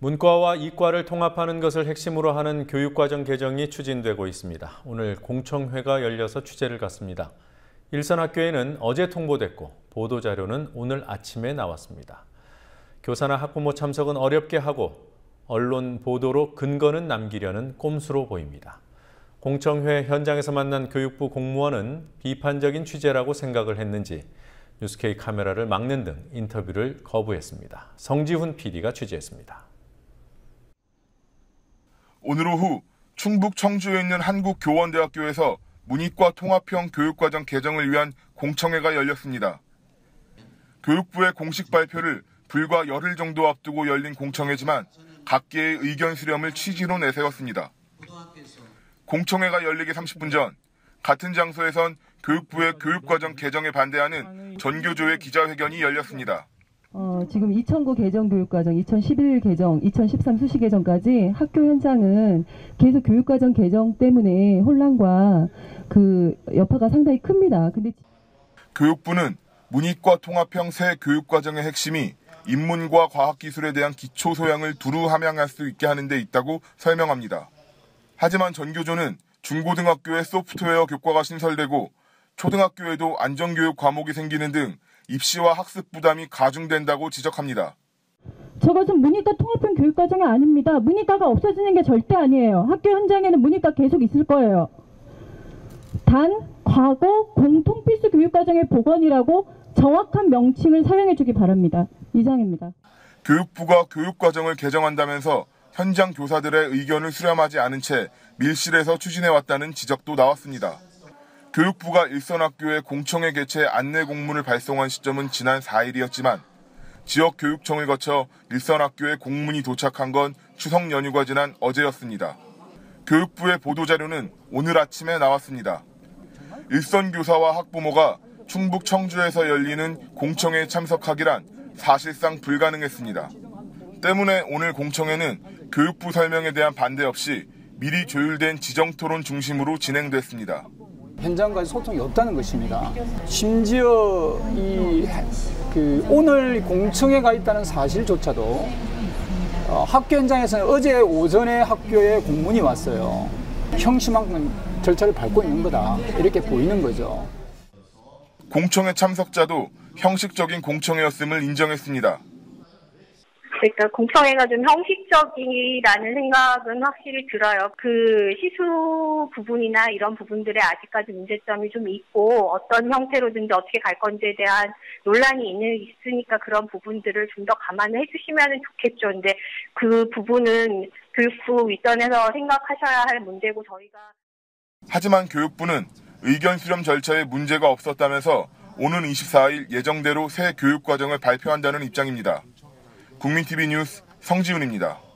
문과와 이과를 통합하는 것을 핵심으로 하는 교육과정 개정이 추진되고 있습니다. 오늘 공청회가 열려서 취재를 갔습니다. 일선학교에는 어제 통보됐고 보도자료는 오늘 아침에 나왔습니다. 교사나 학부모 참석은 어렵게 하고 언론 보도로 근거는 남기려는 꼼수로 보입니다. 공청회 현장에서 만난 교육부 공무원은 비판적인 취재라고 생각을 했는지 뉴스케이 카메라를 막는 등 인터뷰를 거부했습니다. 성지훈 PD가 취재했습니다. 오늘 오후 충북 청주에 있는 한국교원대학교에서 문이과 통합형 교육과정 개정을 위한 공청회가 열렸습니다. 교육부의 공식 발표를 불과 열흘 정도 앞두고 열린 공청회지만 각계의 의견 수렴을 취지로 내세웠습니다. 공청회가 열리기 30분 전 같은 장소에선 교육부의 교육과정 개정에 반대하는 전교조의 기자회견이 열렸습니다. 어, 지금 2009 개정 교육과정, 2011 개정, 2013 수시 개정까지 학교 현장은 계속 교육과정 개정 때문에 혼란과 그 여파가 상당히 큽니다. 근데 교육부는 문이과 통합형 새 교육과정의 핵심이 인문과 과학기술에 대한 기초 소양을 두루 함양할 수 있게 하는 데 있다고 설명합니다. 하지만 전교조는 중고등학교에 소프트웨어 교과가 신설되고 초등학교에도 안전교육 과목이 생기는 등 입시와 학습 부담이 가중된다고 지적합니다. 저것은 문이과 통합형 교육 과정이 아닙니다. 문이과가 없어지는 게 절대 아니에요. 학교 현장에는 문이과 계속 있을 거예요. 단 과거 공통 필수 교육 과정의 복원이라고 정확한 명칭을 사용해 주기 바랍니다. 이상입니다. 교육부가 교육 과정을 개정한다면서 현장 교사들의 의견을 수렴하지 않은 채 밀실에서 추진해 왔다는 지적도 나왔습니다. 교육부가 일선학교에 공청회 개최 안내 공문을 발송한 시점은 지난 4일이었지만 지역 교육청을 거쳐 일선학교에 공문이 도착한 건 추석 연휴가 지난 어제였습니다. 교육부의 보도자료는 오늘 아침에 나왔습니다. 일선 교사와 학부모가 충북 청주에서 열리는 공청회에 참석하기란 사실상 불가능했습니다. 때문에 오늘 공청회는 교육부 설명에 대한 반대 없이 미리 조율된 지정 토론 중심으로 진행됐습니다. 현장까지 소통이 없다는 것입니다. 심지어 이 그 오늘 공청회 가 있다는 사실조차도 어, 학교 현장에서는 어제 오전에 학교에 공문이 왔어요. 형식만큼 절차를 밟고 있는 거다 이렇게 보이는 거죠. 공청회 참석자도 형식적인 공청회였음을 인정했습니다. 그러니까 공청회가 좀 형식적이라는 생각은 확실히 들어요. 그 시수 부분이나 이런 부분들에 아직까지 문제점이 좀 있고 어떤 형태로든지 어떻게 갈 건지에 대한 논란이 있는, 있으니까 그런 부분들을 좀 더 감안을 해주시면 좋겠죠. 근데 그 부분은 교육부 윗선에서 생각하셔야 할 문제고 저희가 하지만 교육부는 의견 수렴 절차에 문제가 없었다면서 오는 24일 예정대로 새 교육과정을 발표한다는 입장입니다. 국민TV 뉴스 성지훈입니다.